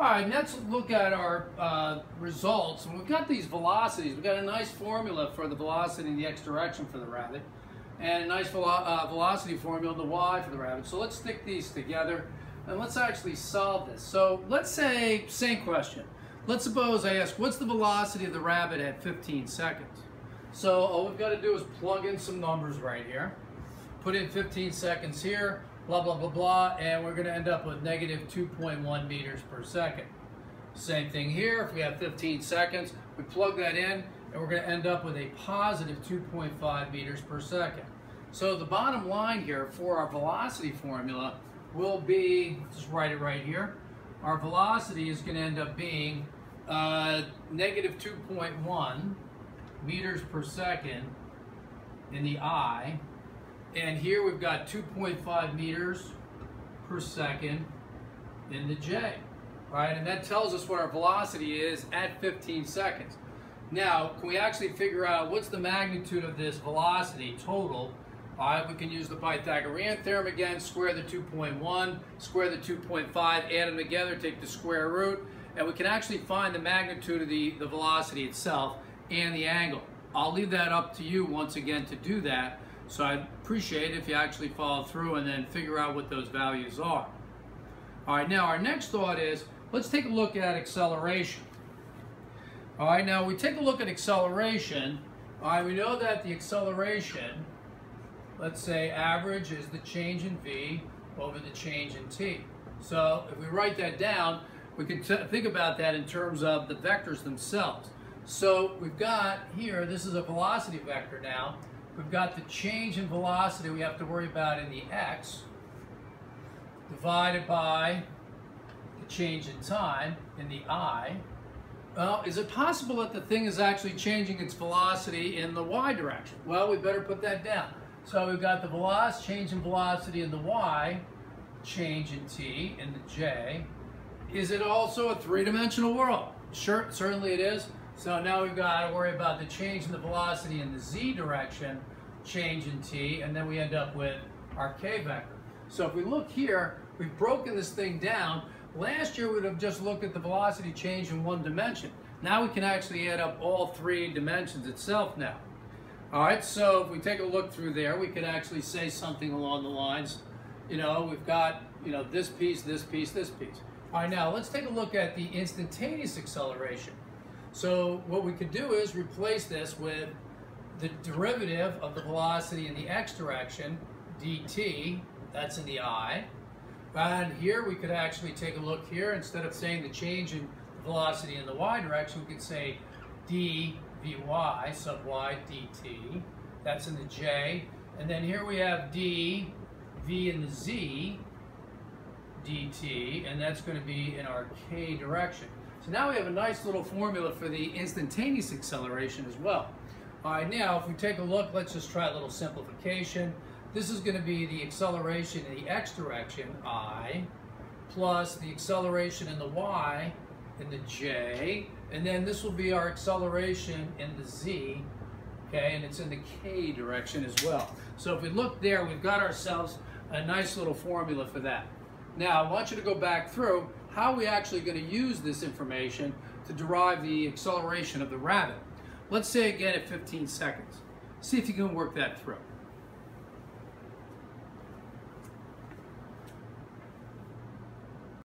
All right, let's look at our uh, results. And we've got these velocities. We've got a nice formula for the velocity in the x direction for the rabbit, and a nice velo uh, velocity formula in the y for the rabbit. So let's stick these together, and let's actually solve this. So let's say, same question. Let's suppose I ask, what's the velocity of the rabbit at 15 seconds? So all we've got to do is plug in some numbers right here. Put in 15 seconds here, blah, blah, blah, blah, and we're going to end up with negative 2.1 meters per second. Same thing here. If we have 15 seconds, we plug that in, and we're going to end up with a positive 2.5 meters per second. So the bottom line here for our velocity formula will be, just write it right here, our velocity is going to end up being uh, negative 2.1 meters per second in the I, and here we've got 2.5 meters per second in the J, right? And that tells us what our velocity is at 15 seconds. Now, can we actually figure out what's the magnitude of this velocity total? All right, we can use the Pythagorean theorem again, square the 2.1, square the 2.5, add them together, take the square root, and we can actually find the magnitude of the, the velocity itself and the angle. I'll leave that up to you once again to do that. So I'd appreciate if you actually follow through and then figure out what those values are. All right, now our next thought is, let's take a look at acceleration. All right, now we take a look at acceleration. All right, we know that the acceleration, let's say average is the change in v over the change in t. So if we write that down, we can think about that in terms of the vectors themselves. So we've got here, this is a velocity vector now, We've got the change in velocity we have to worry about in the x divided by the change in time in the i. Well, is it possible that the thing is actually changing its velocity in the y direction? Well, we better put that down. So we've got the velocity, change in velocity in the y, change in t in the j. Is it also a three-dimensional world? Sure, certainly it is. So now we've got to worry about the change in the velocity in the z direction, change in t, and then we end up with our k vector. So if we look here, we've broken this thing down. Last year we would have just looked at the velocity change in one dimension. Now we can actually add up all three dimensions itself now. All right, so if we take a look through there, we could actually say something along the lines, you know, we've got, you know, this piece, this piece, this piece. All right, now let's take a look at the instantaneous acceleration. So what we could do is replace this with the derivative of the velocity in the x direction, dt, that's in the i. And here we could actually take a look here, instead of saying the change in velocity in the y direction, we could say d vy sub y dt, that's in the j. And then here we have d v in the z dt, and that's going to be in our k direction. So now we have a nice little formula for the instantaneous acceleration as well. All right, now if we take a look, let's just try a little simplification. This is going to be the acceleration in the x direction, i, plus the acceleration in the y, in the j, and then this will be our acceleration in the z, okay, and it's in the k direction as well. So if we look there, we've got ourselves a nice little formula for that. Now, I want you to go back through how we actually going to use this information to derive the acceleration of the rabbit. Let's say again at 15 seconds. See if you can work that through.